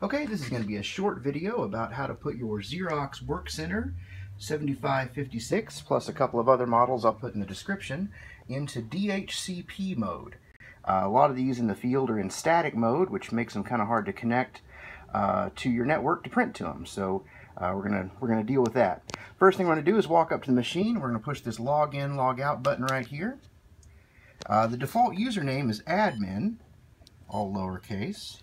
Okay, this is going to be a short video about how to put your Xerox WorkCentre 7556 plus a couple of other models I'll put in the description into DHCP mode. Uh, a lot of these in the field are in static mode, which makes them kind of hard to connect uh, to your network to print to them. So uh, we're gonna we're gonna deal with that. First thing we're gonna do is walk up to the machine. We're gonna push this log in, log out button right here. Uh, the default username is admin, all lowercase.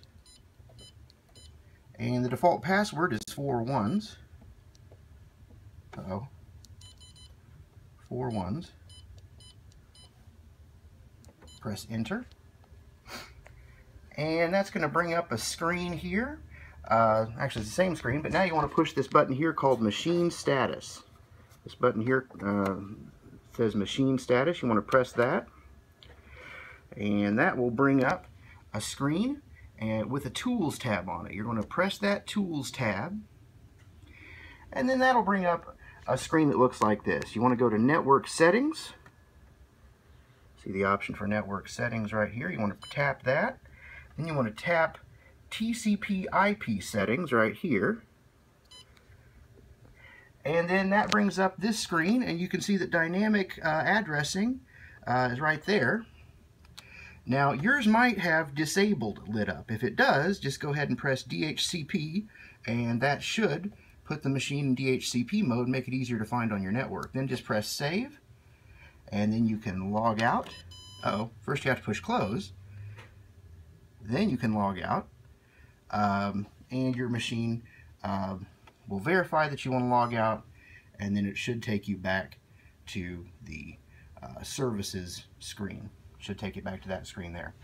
And the default password is four ones. Uh oh. Four ones. Press enter. And that's going to bring up a screen here. Uh, actually, it's the same screen, but now you want to push this button here called Machine Status. This button here uh, says Machine Status. You want to press that. And that will bring up a screen and with a Tools tab on it. You're going to press that Tools tab. And then that'll bring up a screen that looks like this. You want to go to Network Settings. See the option for Network Settings right here. You want to tap that. Then you want to tap TCP IP settings right here. And then that brings up this screen and you can see that dynamic uh, addressing uh, is right there. Now yours might have disabled lit up. If it does, just go ahead and press DHCP and that should put the machine in DHCP mode, make it easier to find on your network. Then just press save and then you can log out. Uh oh first you have to push close. Then you can log out um, and your machine uh, will verify that you want to log out and then it should take you back to the uh, services screen should take it back to that screen there.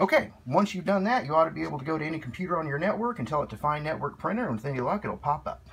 Okay, once you've done that, you ought to be able to go to any computer on your network and tell it to find network printer, and with any luck, it'll pop up.